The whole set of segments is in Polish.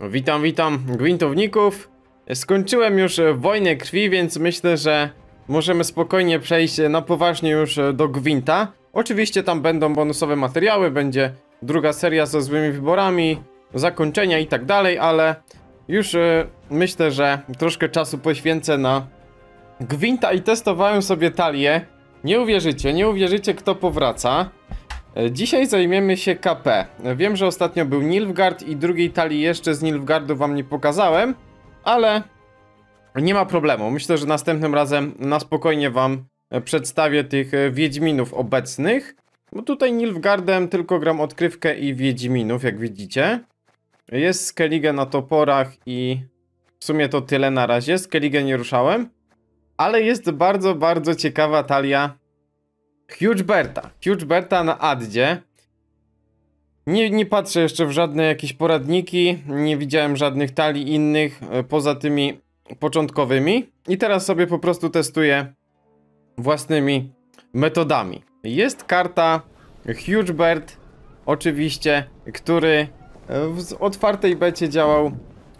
Witam, witam gwintowników. Skończyłem już e, wojnę krwi, więc myślę, że możemy spokojnie przejść e, na poważnie już e, do gwinta. Oczywiście tam będą bonusowe materiały, będzie druga seria ze złymi wyborami, zakończenia i tak dalej, ale już myślę, że troszkę czasu poświęcę na gwinta i testowałem sobie talię. Nie uwierzycie, nie uwierzycie kto powraca. E, Dzisiaj zajmiemy się KP. Wiem, że ostatnio był Nilfgaard i drugiej talii jeszcze z Nilfgaardu wam nie pokazałem, ale nie ma problemu. Myślę, że następnym razem na spokojnie wam e, przedstawię tych e, Wiedźminów obecnych. Bo tutaj Nilfgaardem tylko gram odkrywkę i Wiedźminów, jak widzicie. Jest Skellige na toporach i w sumie to tyle na razie. Skellige nie ruszałem. Ale jest bardzo, bardzo ciekawa talia Hugeberta. Hugeberta na Addzie. Nie, nie patrzę jeszcze w żadne jakieś poradniki, nie widziałem żadnych talii innych e, poza tymi początkowymi i teraz sobie po prostu testuję własnymi metodami. Jest karta Hugebert, oczywiście, który e, w otwartej becie działał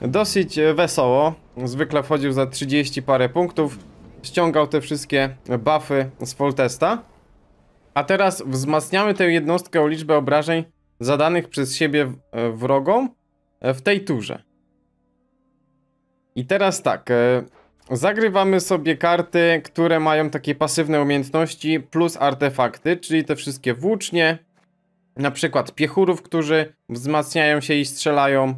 dosyć e, wesoło. Zwykle wchodził za 30 parę punktów, ściągał te wszystkie buffy z Foltesta. A teraz wzmacniamy tę jednostkę o liczbę obrażeń zadanych przez siebie e, wrogom e, w tej turze. I teraz tak, e, zagrywamy sobie karty, które mają takie pasywne umiejętności plus artefakty, czyli te wszystkie włócznie, na przykład piechurów, którzy wzmacniają się i strzelają.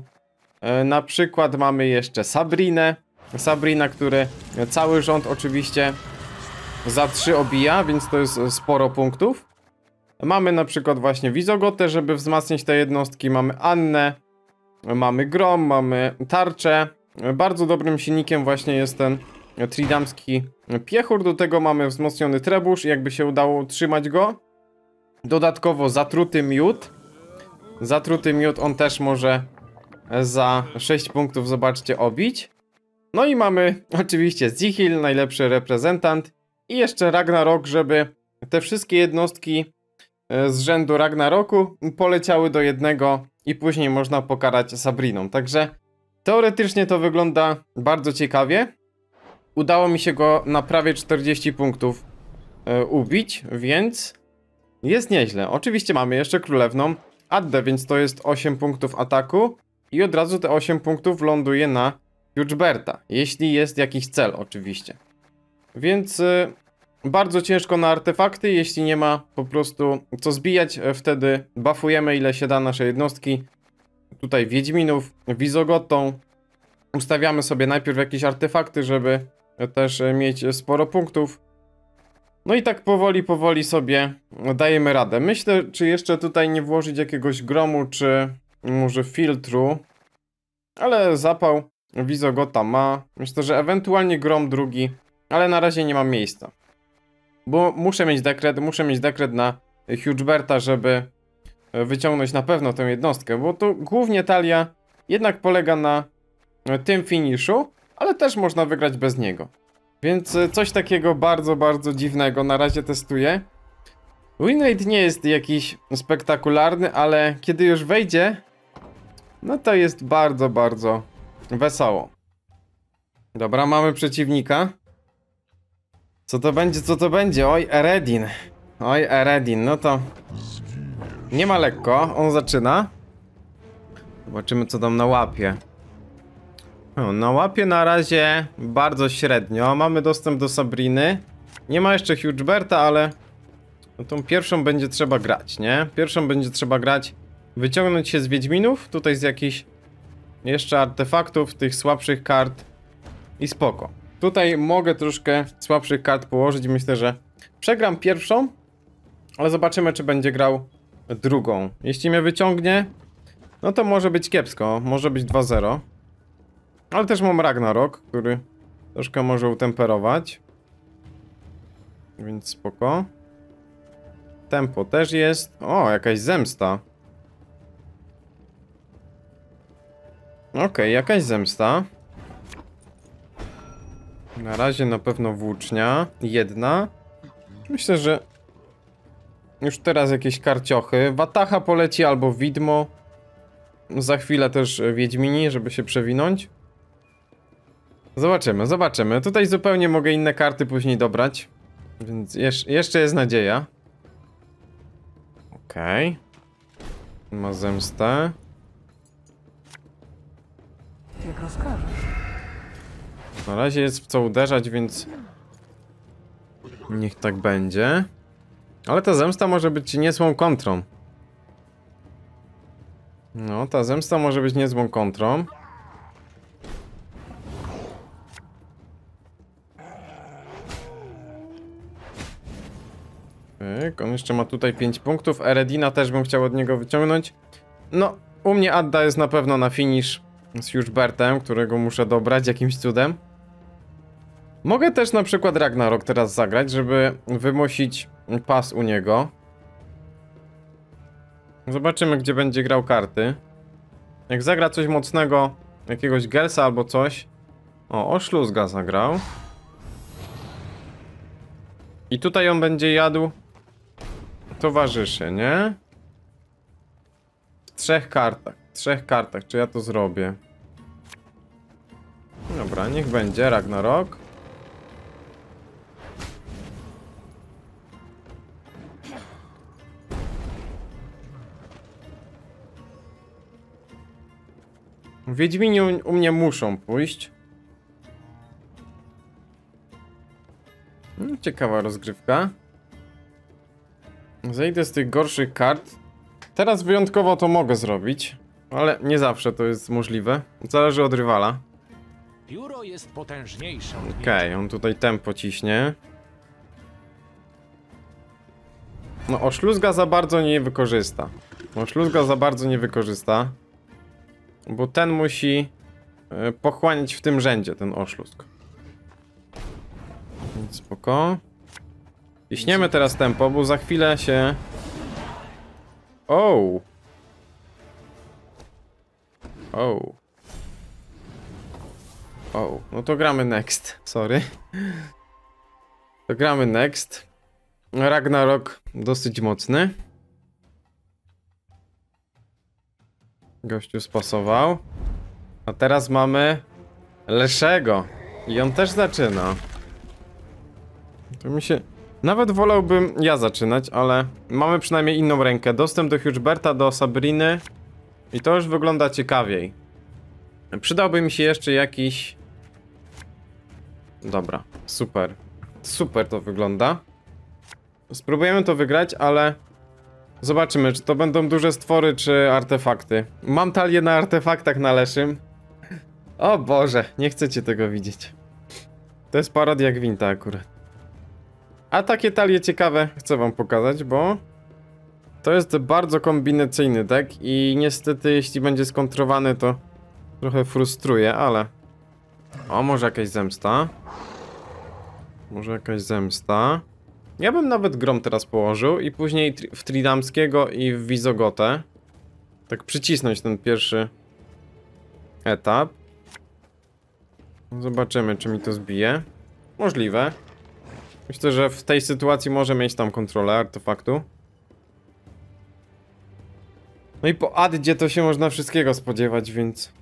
Na przykład mamy jeszcze Sabrinę. Sabrina, który cały rząd oczywiście za 3 obija, więc to jest e, sporo punktów. Mamy na przykład właśnie Wizogotę, żeby wzmacniać te jednostki. Mamy Annę, mamy Grom, mamy Tarczę. Bardzo dobrym silnikiem właśnie jest ten tridamski piechur. Do tego mamy wzmocniony trebusz, jakby się udało utrzymać go. Dodatkowo zatruty miód. Zatruty miód on też może za 6 punktów, zobaczcie, obić. No i mamy oczywiście Zihil, najlepszy reprezentant. I jeszcze Ragnarok, żeby te wszystkie jednostki e, z rzędu Ragnaroku poleciały do jednego i później można pokarać Sabriną. Także teoretycznie to wygląda bardzo ciekawie. Udało mi się go na prawie 40 punktów e, ubić, więc jest nieźle. Oczywiście mamy jeszcze królewną Addę, więc to jest 8 punktów ataku i od razu te 8 punktów ląduje na Hugeberta, jeśli jest jakiś cel oczywiście. Więc y, bardzo ciężko na artefakty, jeśli nie ma po prostu co zbijać, e, wtedy buffujemy ile się da nasze jednostki. Tutaj Wiedźminów, Wizogotą. Ustawiamy sobie najpierw jakieś artefakty, żeby e, też e, mieć sporo punktów. No i tak powoli, powoli sobie dajemy radę. Myślę, czy jeszcze tutaj nie włożyć jakiegoś gromu, czy może filtru. Ale zapał Wizogota ma. Myślę, że ewentualnie grom drugi ale na razie nie mam miejsca. Bo muszę mieć dekret, muszę mieć dekret na Hugeberta, żeby e, wyciągnąć na pewno tę jednostkę, bo to głównie talia jednak polega na e, tym finiszu, ale też można wygrać bez niego. Więc e, coś takiego bardzo, bardzo dziwnego na razie testuję. Winrate nie jest jakiś spektakularny, ale kiedy już wejdzie, no to jest bardzo, bardzo wesoło. Dobra, mamy przeciwnika. Co to będzie, co to będzie? Oj, Eredin. Oj, Eredin, no to... Nie ma lekko, on zaczyna. Zobaczymy, co tam na łapie. Na łapie na razie bardzo średnio. Mamy dostęp do Sabriny. Nie ma jeszcze Hugeberta, ale... No tą pierwszą będzie trzeba grać, nie? Pierwszą będzie trzeba grać. Wyciągnąć się z Wiedźminów, tutaj z jakichś jeszcze artefaktów, tych słabszych kart. I spoko. Tutaj mogę troszkę słabszych kart położyć. Myślę, że przegram pierwszą, ale zobaczymy, czy będzie grał drugą. Jeśli mnie wyciągnie, no to może być kiepsko. Może być 2-0. Ale też mam Ragnarok, który troszkę może utemperować. Więc spoko. Tempo też jest. O, jakaś zemsta. Okej, jakaś zemsta. Na razie na pewno włócznia. Jedna. Myślę, że już teraz jakieś karciochy. Watacha poleci albo widmo. za chwilę też Wiedźmini, żeby się przewinąć. Zobaczymy, zobaczymy. Tutaj zupełnie mogę inne karty później dobrać. Więc jesz jeszcze jest nadzieja. Okej. Okay. Ma zemstę. Na razie jest w co uderzać, więc... Niech tak będzie. Ale ta zemsta może być niezłą kontrą. No, ta zemsta może być niezłą kontrą. Pyk, on jeszcze ma tutaj 5 punktów. Eredina też bym chciał od niego wyciągnąć. No, u mnie Adda jest na pewno na finish z Hugebertem, którego muszę dobrać jakimś cudem. Mogę też na przykład Ragnarok teraz zagrać, żeby wymusić pas u niego. Zobaczymy, gdzie będzie grał karty. Jak zagra coś mocnego, jakiegoś Gelsa albo coś. O, Oszluzga zagrał. I tutaj on będzie jadł towarzyszy, nie? W trzech kartach, w trzech kartach, czy ja to zrobię? Dobra, niech będzie Ragnarok. Wiedźmini u, u mnie muszą pójść. No, ciekawa rozgrywka. Zejdę z tych gorszych kart. Teraz wyjątkowo to mogę zrobić, ale nie zawsze to jest możliwe. Zależy od rywala. Pióro jest potężniejsze Okej, on tutaj tempo ciśnie. No, oszluzga za bardzo nie wykorzysta. Oszluzga za bardzo nie wykorzysta. Bo ten musi e, pochłaniać w tym rzędzie, ten oszluzg. Więc spoko. Ciśniemy teraz tempo, bo za chwilę się... O! O! O, no to gramy next, sorry. To gramy next. Ragnarok dosyć mocny. Gościu spasował. A teraz mamy Leszego. I on też zaczyna. To mi się... Nawet wolałbym ja zaczynać, ale mamy przynajmniej inną rękę. Dostęp do Hugeberta, do Sabriny. I to już wygląda ciekawiej. Przydałby mi się jeszcze jakiś... Dobra, super. Super to wygląda. Spróbujemy to wygrać, ale... Zobaczymy, czy to będą duże stwory, czy artefakty. Mam talię na artefaktach na Leszym. O Boże, nie chcecie tego widzieć. To jest parodia Gwinta akurat. A takie talie ciekawe chcę wam pokazać, bo... To jest bardzo kombinacyjny deck i niestety jeśli będzie skontrowany to trochę frustruje, ale... O, może jakaś zemsta. Może jakaś zemsta. Ja bym nawet Grom teraz położył i później tri w Tridamskiego i w Wizogotę. Tak przycisnąć ten pierwszy etap. Zobaczymy, czy mi to zbije. Możliwe. Myślę, że w tej sytuacji może mieć tam kontrolę artefaktu. No i po Addzie to się można wszystkiego spodziewać, więc...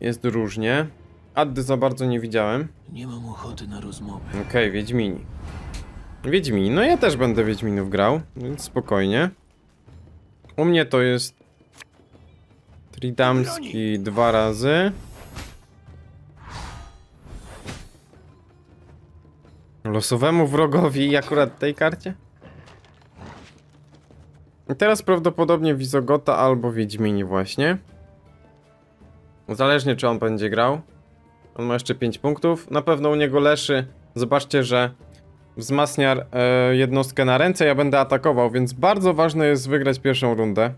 Jest różnie. Addy za bardzo nie widziałem. Nie mam ochoty na rozmowę. Okej, okay, Wiedźmini. Wiedźmini, no ja też będę Wiedźminów grał, więc spokojnie. U mnie to jest... Tridamski dwa razy. Losowemu wrogowi akurat tej karcie? I teraz prawdopodobnie Wizogota albo Wiedźmini właśnie. Zależnie czy on będzie grał. On ma jeszcze 5 punktów. Na pewno u niego leszy. Zobaczcie, że wzmacnia e, jednostkę na ręce. Ja będę atakował, więc bardzo ważne jest wygrać pierwszą rundę.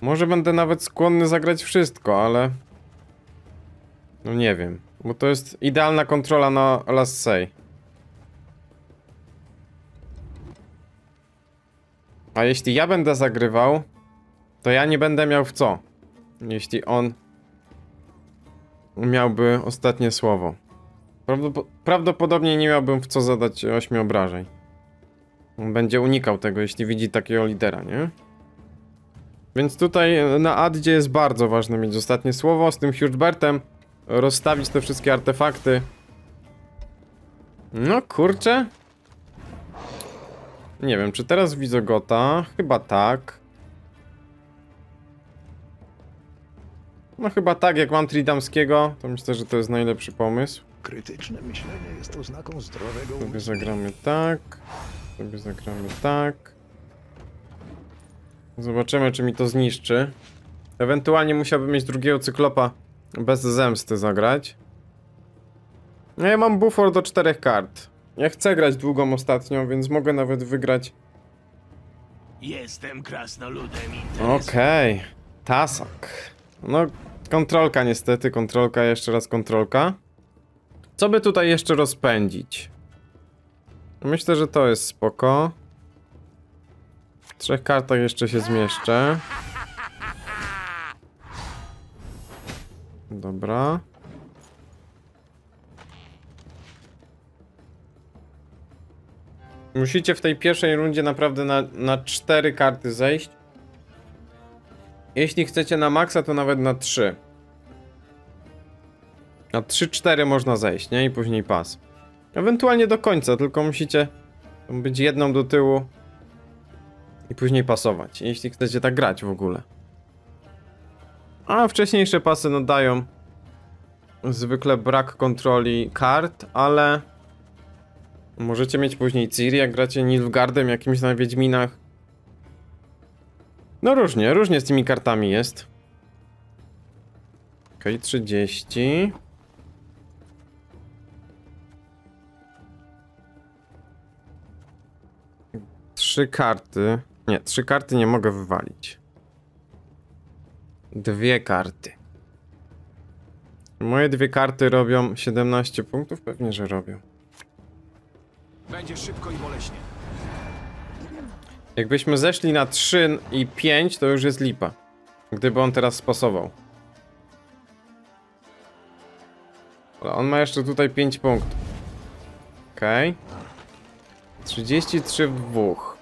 Może będę nawet skłonny zagrać wszystko, ale... No nie wiem. Bo to jest idealna kontrola na last say. A jeśli ja będę zagrywał, to ja nie będę miał w co. Jeśli on miałby ostatnie słowo. Prawdop prawdopodobnie nie miałbym w co zadać 8 obrażeń. Będzie unikał tego, jeśli widzi takiego lidera, nie? Więc tutaj na addzie jest bardzo ważne mieć ostatnie słowo z tym Hugebertem. Rozstawić te wszystkie artefakty. No kurczę. Nie wiem, czy teraz widzę Gota? Chyba tak. No chyba tak, jak mam Tridamskiego, to myślę, że to jest najlepszy pomysł. Krytyczne myślenie jest oznaką zdrowego Sobie zagramy tak. Sobie zagramy tak. Zobaczymy, czy mi to zniszczy. Ewentualnie musiałbym mieć drugiego cyklopa bez zemsty zagrać. No ja mam bufor do czterech kart. Ja chcę grać długą ostatnią, więc mogę nawet wygrać. Jestem krasnoludem interesu. Okej. Tasak. No, kontrolka niestety, kontrolka, jeszcze raz kontrolka. Co by tutaj jeszcze rozpędzić? Myślę, że to jest spoko. W trzech kartach jeszcze się zmieszczę. Dobra. Musicie w tej pierwszej rundzie naprawdę na, na cztery karty zejść. Jeśli chcecie na maksa, to nawet na 3. Na 3-4 można zejść, nie? I później pas. Ewentualnie do końca, tylko musicie być jedną do tyłu i później pasować, jeśli chcecie tak grać w ogóle. A wcześniejsze pasy no dają zwykle brak kontroli kart, ale możecie mieć później Ciri, jak gracie Nilfgaardem jakimś na Wiedźminach. No różnie, różnie z tymi kartami jest. Okej, 30. Trzy karty. Nie, trzy karty nie mogę wywalić. Dwie karty. Moje dwie karty robią 17 punktów? Pewnie, że robią. Będzie szybko i boleśnie. Jakbyśmy zeszli na 3 i 5, to już jest lipa. Gdyby on teraz spasował. Ale on ma jeszcze tutaj 5 punktów. Okej. Okay. 33 w dwóch.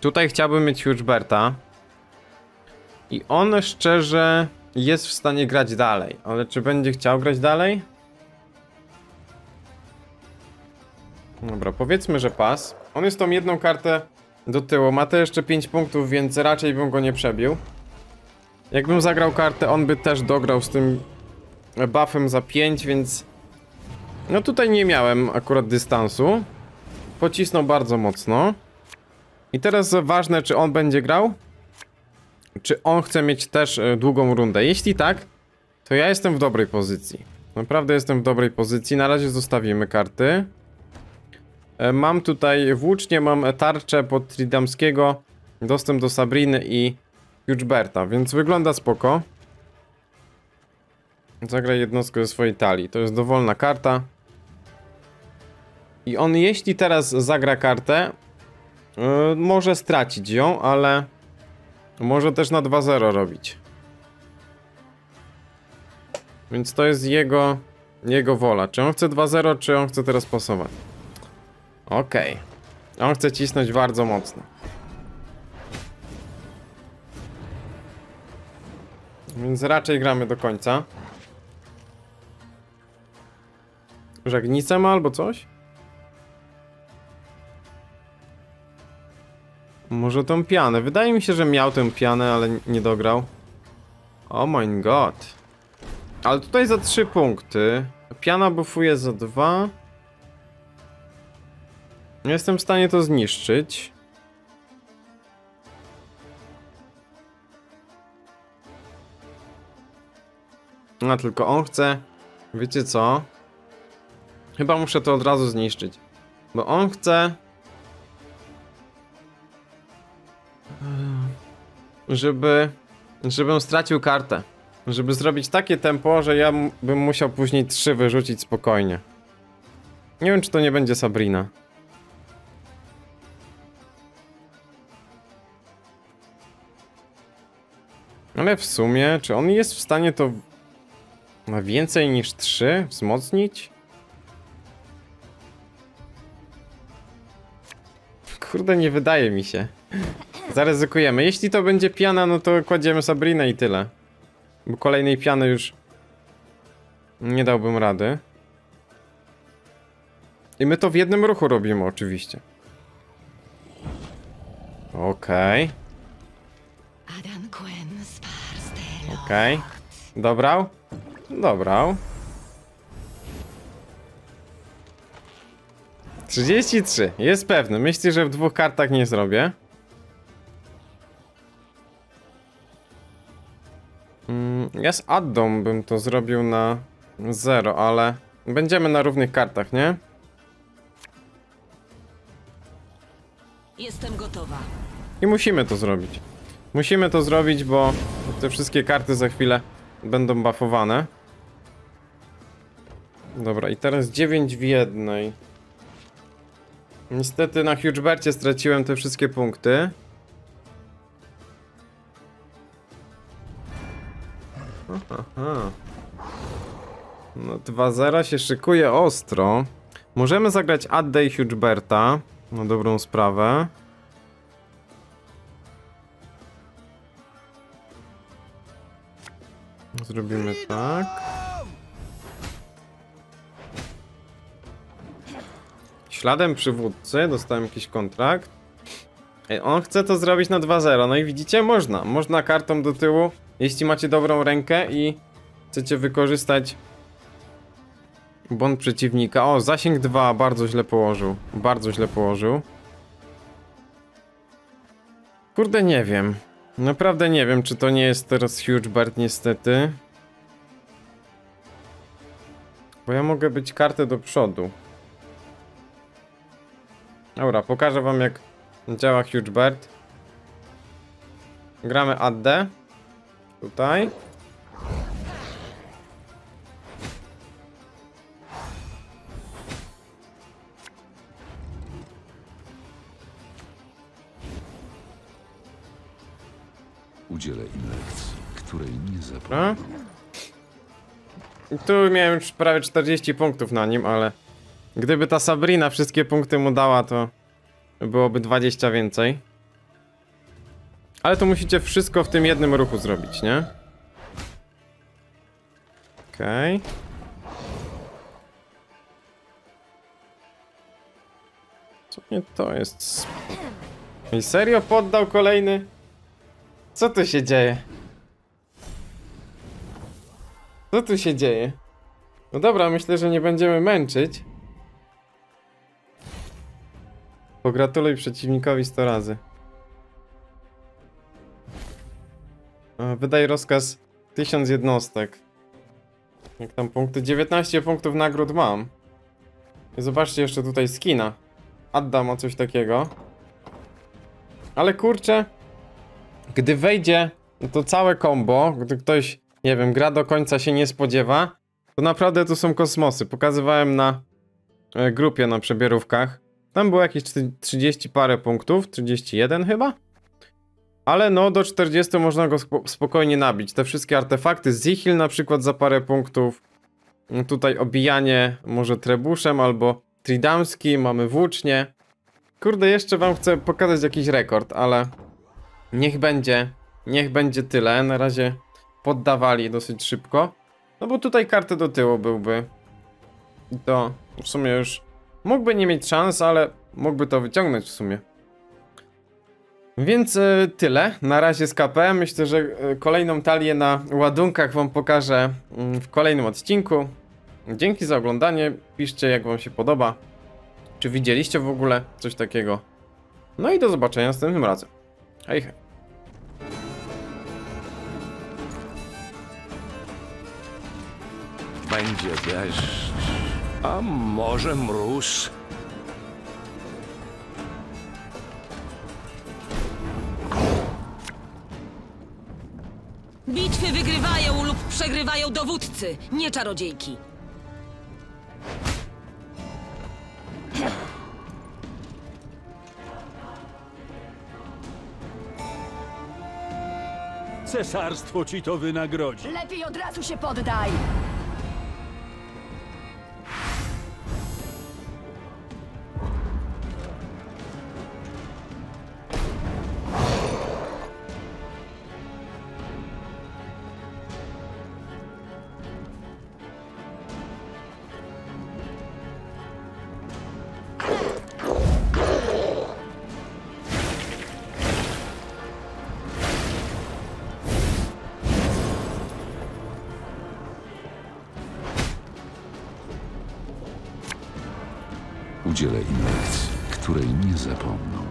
Tutaj chciałbym mieć Hugeberta. I on szczerze jest w stanie grać dalej. Ale czy będzie chciał grać dalej? Dobra, powiedzmy, że pas. On jest tą jedną kartę do tyłu. Ma te jeszcze 5 punktów, więc raczej bym go nie przebił. Jakbym zagrał kartę, on by też dograł z tym buffem za 5, więc... No tutaj nie miałem akurat dystansu. Pocisnął bardzo mocno. I teraz ważne, czy on będzie grał? Czy on chce mieć też e, długą rundę? Jeśli tak, to ja jestem w dobrej pozycji. Naprawdę jestem w dobrej pozycji. Na razie zostawimy karty. E, Mam tutaj włócznie, mam tarczę pod Tridamskiego, dostęp do Sabriny i Hugeberta, więc wygląda spoko. Zagraj jednostkę ze swojej talii. To jest dowolna karta. I on jeśli teraz zagra kartę, yy, może stracić ją, ale może też na 2-0 robić. Więc to jest jego, jego wola. Czy on chce 2-0, czy on chce teraz pasować? Okej. Okay. On chce cisnąć bardzo mocno. Więc raczej gramy do końca. Żagnicę ma albo coś? Może tą pianę. Wydaje mi się, że miał tę pianę, ale nie dograł. Oh my god. Ale tutaj za 3 punkty. Piana buffuje za 2. Jestem w stanie to zniszczyć. No tylko on chce... Wiecie co? Chyba muszę to od razu zniszczyć. Bo on chce... Żeby... Żebym stracił kartę. Żeby zrobić takie tempo, że ja bym musiał później trzy wyrzucić spokojnie. Nie wiem, czy to nie będzie Sabrina. Ale w sumie, czy on jest w stanie to na więcej niż 3 wzmocnić? Kurde, nie wydaje mi się. Zaryzykujemy. Jeśli to będzie piana, no to kładziemy Sabrinę i tyle. Bo kolejnej piany już nie dałbym rady. I my to w jednym ruchu robimy, oczywiście. Okej, Adan Okej. Dobrał? Dobrał. 33. Jest pewny. Myśli, że w dwóch kartach nie zrobię. Mm, Ja z Addą bym to zrobił na 0, ale będziemy na równych kartach, nie? Jestem gotowa. I musimy to zrobić. Musimy to zrobić, bo te wszystkie karty za chwilę będą buffowane. Dobra, i teraz 9 w jednej. Niestety na Hugebercie straciłem te wszystkie punkty. Aha. No 2-0 się szykuje ostro. Możemy zagrać Adda i Hugeberta. Na dobrą sprawę. Zrobimy tak. Śladem przywódcy dostałem jakiś kontrakt. On chce to zrobić na 2-0. No i widzicie, można. Można kartą do tyłu, jeśli macie dobrą rękę i chcecie wykorzystać błąd przeciwnika. O, zasięg 2 bardzo źle położył. Bardzo źle położył. Kurde, nie wiem. Naprawdę nie wiem, czy to nie jest teraz Hugebert, niestety. Bo ja mogę być kartę do przodu. Dobra, pokażę wam jak działa Hugebert. Gramy AD. Tutaj. Nie A? zapomnę. I Tu miałem już prawie 40 punktów na nim, ale gdyby ta Sabrina wszystkie punkty mu dała, to byłoby 20 więcej. Ale to musicie wszystko w tym jednym ruchu zrobić, nie? Okej. Co nie to jest? I serio poddał kolejny? Co tu się dzieje? Co tu się dzieje? No dobra, myślę, że nie będziemy męczyć. Pogratuluj przeciwnikowi 100 razy. E, Wydaj rozkaz 1000 jednostek. Jak tam punkty? 19 punktów nagród mam. Zobaczcie jeszcze tutaj skina. Adda ma coś takiego. Ale kurczę, gdy wejdzie to całe combo, gdy ktoś, nie wiem, gra do końca się nie spodziewa, to naprawdę tu są kosmosy. Pokazywałem na e, grupie na przebierówkach. Tam było jakieś czty- 30 parę punktów, 31 chyba. Ale no, do 40 można go spo- spokojnie nabić. Te wszystkie artefakty, Zihil na przykład za parę punktów. Mm, Tutaj obijanie może trebuszem albo tridamski, mamy włócznie. Kurde, jeszcze wam chcę pokazać jakiś rekord, ale niech będzie, niech będzie tyle. Na razie poddawali dosyć szybko. No bo tutaj kartę do tyłu byłby. I to w sumie już mógłby nie mieć szans, ale mógłby to wyciągnąć w sumie. Więc e, tyle. Na razie z KP. Myślę, że e, kolejną talię na ładunkach wam pokażę mm, w kolejnym odcinku. Dzięki za oglądanie. Piszcie jak wam się podoba. Czy widzieliście w ogóle coś takiego? No i do zobaczenia następnym razem. Hej hej. Będzie deszcz. A może mróz? Bitwy wygrywają lub przegrywają dowódcy, nie czarodziejki. Cesarstwo ci to wynagrodzi. Lepiej od razu się poddaj! Udzielę im lekcji, której nie zapomną.